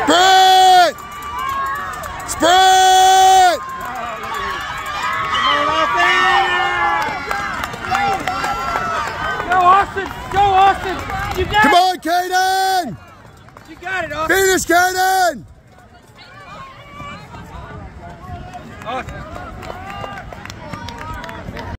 Sprint! Sprint! Go Austin! Go Austin! You got it! Come on, Kaden! You got it, Austin! Finish, Kaden! Austin.